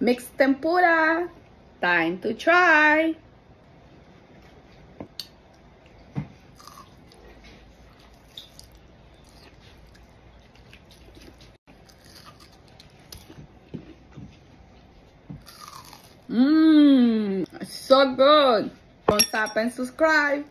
mixed tempura. Time to try. Mmm, so good. Don't stop and subscribe.